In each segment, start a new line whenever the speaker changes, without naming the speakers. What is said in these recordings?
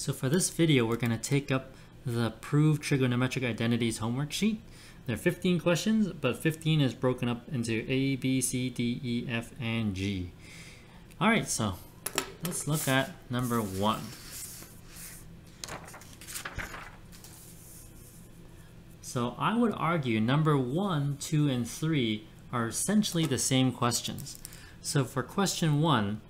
So for this video, we're going to take up the Prove Trigonometric Identities homework sheet. There are 15 questions, but 15 is broken up into A, B, C, D, E, F, and G. All right, so let's look at number one. So I would argue number one, two, and three are essentially the same questions. So for question one,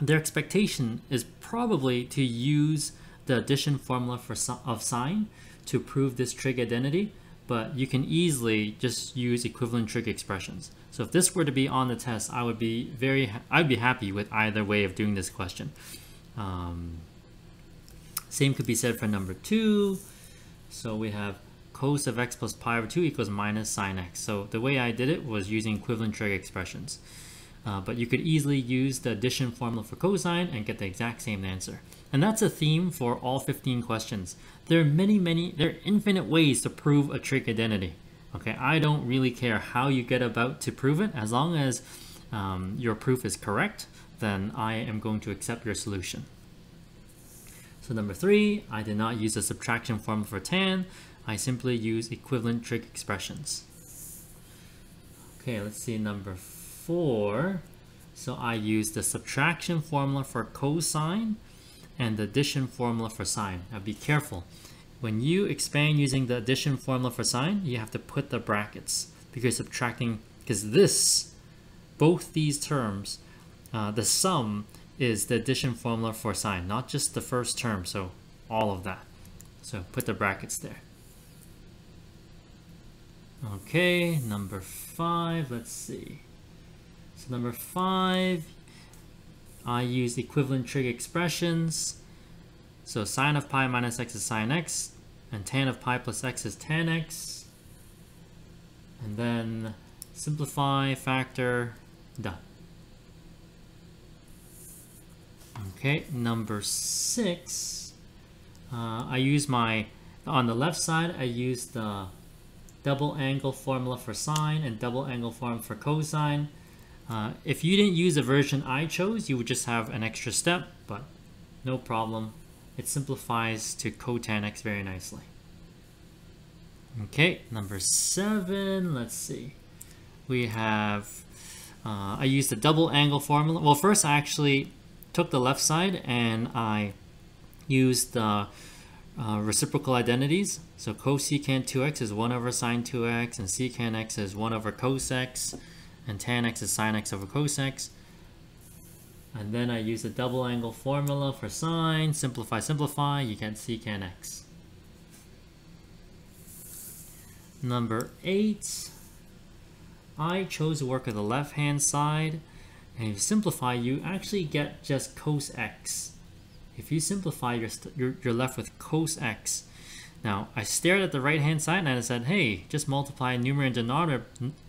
their expectation is probably to use the addition formula for of sine to prove this trig identity, but you can easily just use equivalent trig expressions. So if this were to be on the test, I would be very, I'd be happy with either way of doing this question. Um, same could be said for number two. So we have cos of x plus pi over 2 equals minus sine x. So the way I did it was using equivalent trig expressions. Uh, but you could easily use the addition formula for cosine and get the exact same answer. And that's a theme for all 15 questions. There are many, many, there are infinite ways to prove a trig identity. Okay, I don't really care how you get about to prove it. As long as um, your proof is correct, then I am going to accept your solution. So number three, I did not use a subtraction formula for tan. I simply use equivalent trig expressions. Okay, let's see number four. So I use the subtraction formula for cosine and the addition formula for sine. Now be careful. When you expand using the addition formula for sine, you have to put the brackets because subtracting, because this, both these terms, uh, the sum is the addition formula for sine, not just the first term, so all of that. So put the brackets there. Okay, number five, let's see. So number five, I use equivalent trig expressions. So sine of pi minus x is sine x, and tan of pi plus x is tan x. And then simplify, factor, done. Okay, number six, uh, I use my, on the left side, I use the double angle formula for sine and double angle formula for cosine. Uh, if you didn't use the version I chose, you would just have an extra step, but no problem. It simplifies to cotan x very nicely. Okay, number seven, let's see. We have, uh, I used the double angle formula. Well, first I actually took the left side and I used the uh, reciprocal identities. So cosecant 2x is 1 over sine 2x, and secant x is 1 over cos x, and tan x is sine x over cos x. And then I use the double angle formula for sine, simplify, simplify, you get secant x. Number 8, I chose to work with the left hand side, and if you simplify, you actually get just cos x. If you simplify, you're, you're, you're left with cos x. Now, I stared at the right-hand side and I said, hey, just multiply numerator and, denominator,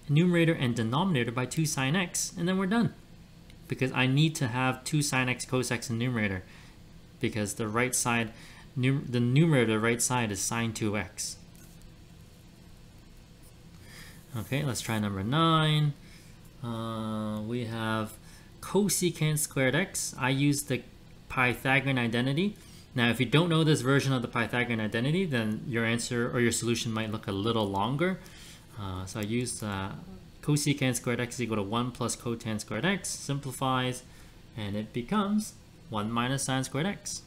numerator and denominator by 2 sine x, and then we're done. Because I need to have 2 sine x cos x in numerator, because the right side, num the numerator, right side is sine 2x. Okay, let's try number 9. Uh, we have cosecant squared x. I use the Pythagorean identity. Now, if you don't know this version of the Pythagorean identity, then your answer or your solution might look a little longer. Uh, so I use uh, cosecant squared x is equal to 1 plus cotan squared x, simplifies, and it becomes 1 minus sine squared x.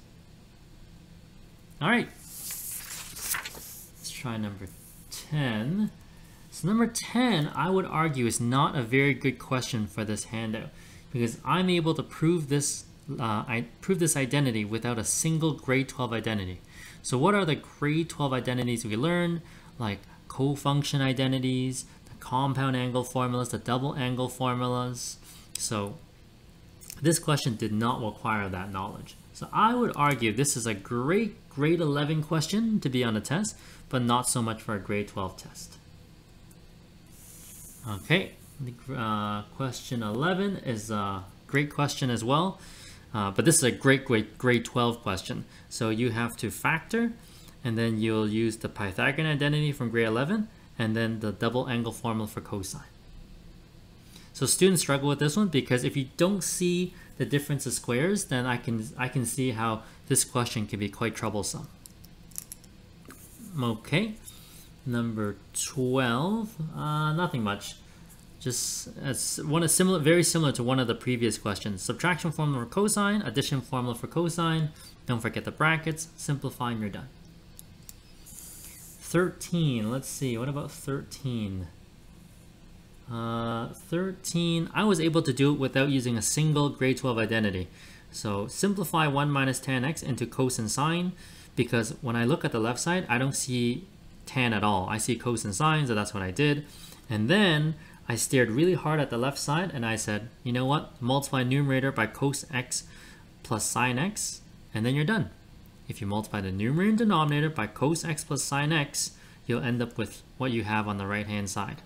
All right, let's try number 10. So number 10, I would argue, is not a very good question for this handout because I'm able to prove this uh, I prove this identity without a single grade 12 identity. So what are the grade 12 identities we learn? Like cofunction identities, the compound angle formulas, the double angle formulas. So this question did not require that knowledge. So I would argue this is a great grade 11 question to be on a test, but not so much for a grade 12 test. Okay, uh, question 11 is a great question as well. Uh, but this is a great, great grade 12 question. So you have to factor, and then you'll use the Pythagorean identity from grade 11, and then the double angle formula for cosine. So students struggle with this one because if you don't see the difference of squares, then I can I can see how this question can be quite troublesome. Okay, number 12, uh, nothing much. Just as one is similar, very similar to one of the previous questions. Subtraction formula for cosine, addition formula for cosine. Don't forget the brackets. Simplify and you're done. 13, let's see, what about 13? Uh, 13, I was able to do it without using a single grade 12 identity. So simplify 1 minus tan x into cosine sine because when I look at the left side, I don't see tan at all. I see cosine sine, so that's what I did. And then I stared really hard at the left side and I said, you know what, multiply numerator by cos x plus sine x, and then you're done. If you multiply the numerator and denominator by cos x plus sine x, you'll end up with what you have on the right hand side.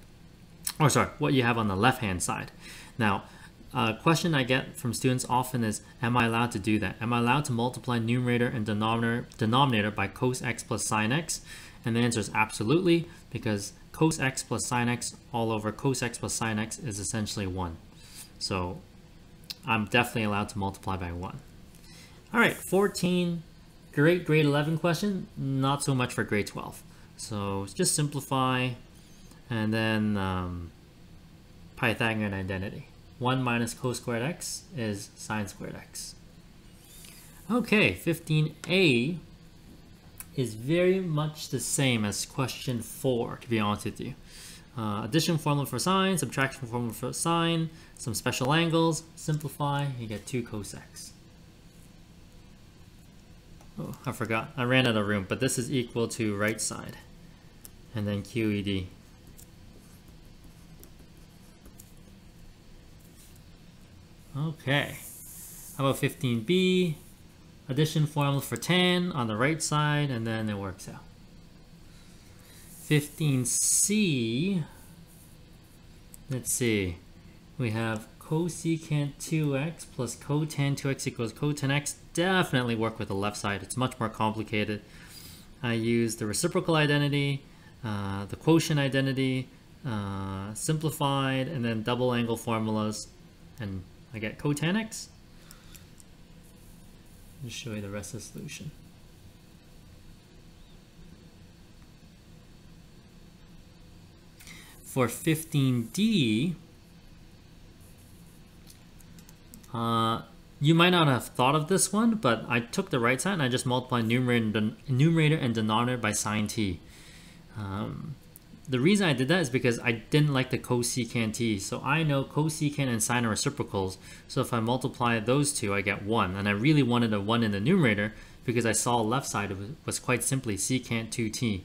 Or sorry, what you have on the left hand side. Now, a question I get from students often is, am I allowed to do that? Am I allowed to multiply numerator and denominator, denominator by cos x plus sine x? And the answer is absolutely, because cos x plus sine x all over cos x plus sine x is essentially 1. So I'm definitely allowed to multiply by 1. All right, 14, great grade 11 question, not so much for grade 12. So just simplify, and then um, Pythagorean identity. 1 minus cos squared x is sine squared x. Okay, 15a is very much the same as question 4, to be honest with you. Uh, addition formula for sine, subtraction formula for sine, some special angles, simplify, you get 2 cos x. Oh, I forgot. I ran out of room, but this is equal to right side. And then QED. Okay. How about 15b? Addition formula for tan on the right side, and then it works out. 15c, let's see, we have cosecant 2x plus cotan 2x equals cotan x. Definitely work with the left side. It's much more complicated. I use the reciprocal identity, uh, the quotient identity, uh, simplified, and then double angle formulas, and I get cotan x. Just show you the rest of the solution. For 15D, uh, you might not have thought of this one, but I took the right side and I just multiplied numerator and, numerator and denominator by sine t. Um, the reason I did that is because I didn't like the cosecant t. So I know cosecant and sine are reciprocals. So if I multiply those two, I get 1. And I really wanted a 1 in the numerator because I saw left side of was quite simply secant 2t.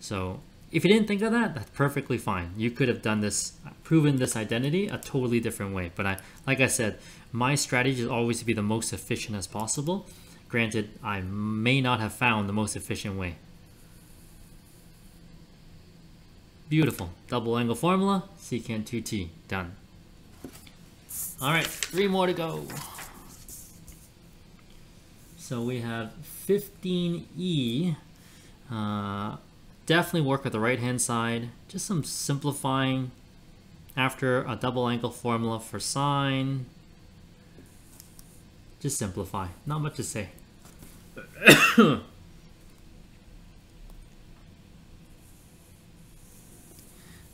So if you didn't think of that, that's perfectly fine. You could have done this, proven this identity a totally different way. But I, like I said, my strategy is always to be the most efficient as possible. Granted, I may not have found the most efficient way. Beautiful. Double angle formula, secant 2t. Done. All right, three more to go. So we have 15e. Uh, definitely work with the right hand side. Just some simplifying after a double angle formula for sine. Just simplify. Not much to say.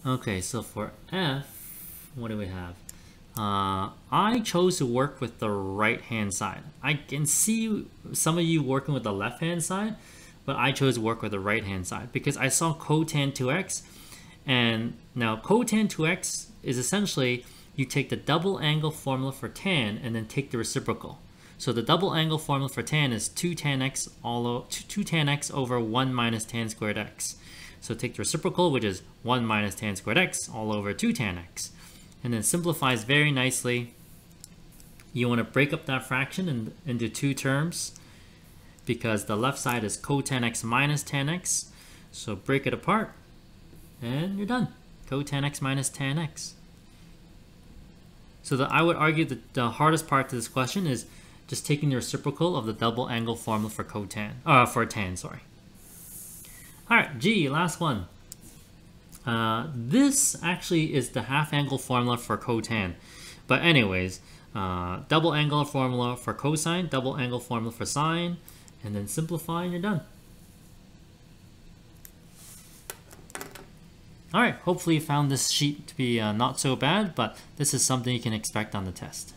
Okay, so for F, what do we have? Uh, I chose to work with the right hand side. I can see some of you working with the left hand side, but I chose to work with the right hand side because I saw cotan 2x and now cotan 2x is essentially you take the double angle formula for tan and then take the reciprocal. So the double angle formula for tan is 2 tan x all 2, 2 tan x over 1 minus tan squared x. So take the reciprocal, which is 1 minus tan squared x all over 2 tan x. And then simplifies very nicely. You want to break up that fraction in, into two terms because the left side is cotan x minus tan x. So break it apart and you're done. Cotan x minus tan x. So the, I would argue that the hardest part to this question is just taking the reciprocal of the double angle formula for cotan, uh, for tan, sorry. All right, G, last one. Uh, this actually is the half angle formula for cotan. But anyways, uh, double angle formula for cosine, double angle formula for sine, and then simplify and you're done. Alright, hopefully you found this sheet to be uh, not so bad, but this is something you can expect on the test.